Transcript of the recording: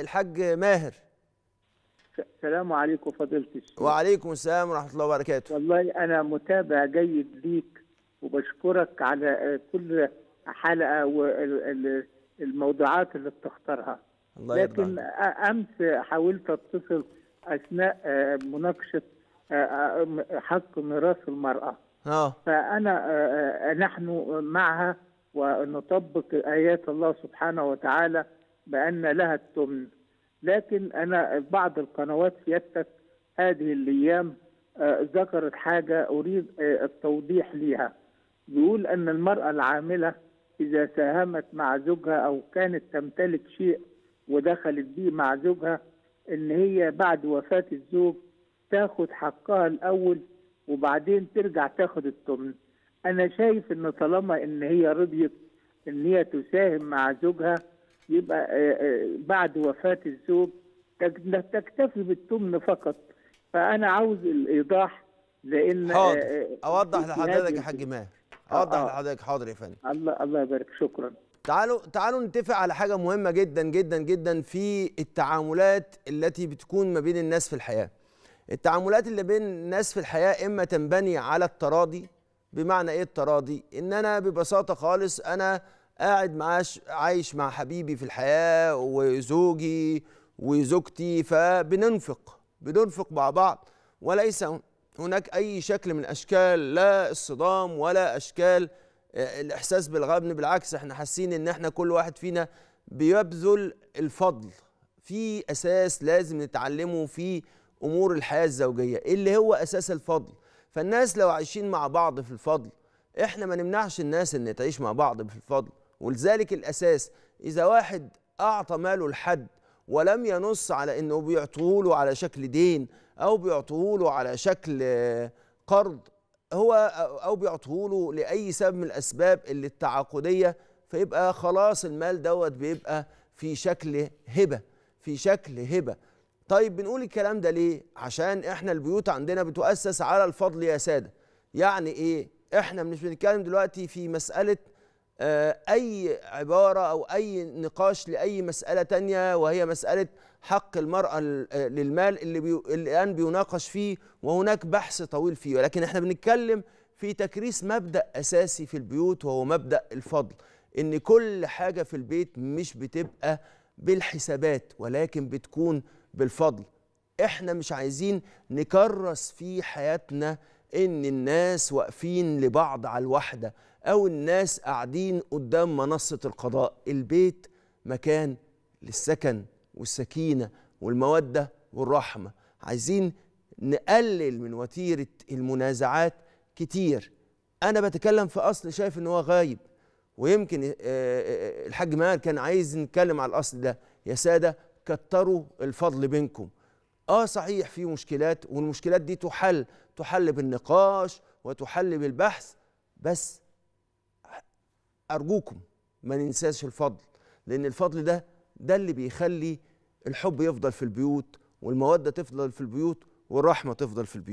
الحاج ماهر. السلام عليكم فضيلة الشيخ. وعليكم السلام ورحمة الله وبركاته. والله أنا متابع جيد ليك وبشكرك على كل حلقة والموضوعات اللي بتختارها. الله لكن. أمس حاولت أتصل أثناء مناقشة حق ميراث المرأة. آه. فأنا آه، آه، نحن معها ونطبق آيات الله سبحانه وتعالى بأن لها التمن. لكن أنا بعض القنوات سيادتك هذه الأيام آه، ذكرت حاجة أريد آه، التوضيح ليها. بيقول أن المرأة العاملة إذا ساهمت مع زوجها أو كانت تمتلك شيء ودخلت بيه مع زوجها إن هي بعد وفاة الزوج تاخد حقها الأول وبعدين ترجع تاخد التمن. أنا شايف إن طالما إن هي رضيت إن هي تساهم مع زوجها يبقى آه، آه، بعد وفاة الزوج تك- تكتفي بالتمن فقط. فأنا عاوز الإيضاح لأن آه، حاضر. أوضح في لحضرتك يا حاج ماهر. أوضح آه. لحضرتك. حاضر يا فندم. الله الله يبارك. شكرا. تعالوا تعالوا نتفق على حاجة مهمة جدا جدا جدا في التعاملات التي بتكون ما بين الناس في الحياة. التعاملات اللي بين الناس في الحياة إما تنبني على التراضي بمعنى إيه التراضي؟ إن أنا ببساطة خالص أنا قاعد معاش عايش مع حبيبي في الحياة وزوجي وزوجتي فبننفق بننفق مع بعض وليس هناك أي شكل من أشكال لا الصدام ولا أشكال آه، الإحساس بالغبن بالعكس إحنا حاسين إن إحنا كل واحد فينا بيبذل الفضل في أساس لازم نتعلمه في أمور الحياة الزوجية اللي هو أساس الفضل. فالناس لو عايشين مع بعض في الفضل إحنا ما نمنعش الناس إن تعيش مع بعض في الفضل. ولذلك الأساس إذا واحد أعطى ماله لحد ولم ينص على إنه بيعطوه على شكل دين أو بيعطوه على شكل قرض هو أو بيعطوه لأي سبب من الأسباب اللي التعاقدية فيبقى خلاص المال دوت بيبقى في شكل هبة في شكل هبة. طيب بنقول الكلام ده ليه؟ عشان إحنا البيوت عندنا بتؤسس على الفضل يا سادة. يعني إيه؟ إحنا مش بنتكلم دلوقتي في مسألة آه، أي عبارة أو أي نقاش لأي مسألة تانية وهي مسألة حق المرأة ل- آه، للمال اللي, بي... اللي الآن بيناقش فيه وهناك بحث طويل فيه. ولكن إحنا بنتكلم في تكريس مبدأ أساسي في البيوت وهو مبدأ الفضل إن كل حاجة في البيت مش بتبقى بالحسابات ولكن بتكون بالفضل. إحنا مش عايزين نكرس في حياتنا إن الناس واقفين لبعض على الوحده أو الناس قاعدين قدام منصة القضاء. البيت مكان للسكن والسكينة والمودة والرحمة. عايزين نقلل من وتيرة المنازعات كتير. أنا بتكلم في أصل شايف إن هو غايب. ويمكن آه، آه، الحاج ماهر كان عايز نتكلم على الأصل ده. يا سادة كتروا الفضل بينكم. آه صحيح في مشكلات والمشكلات دي تحل. تحل بالنقاش وتحل بالبحث. بس أرجوكم ما ننساش الفضل لأن الفضل ده ده اللي بيخلي الحب يفضل في البيوت والمودة تفضل في البيوت والرحمة تفضل في البيوت.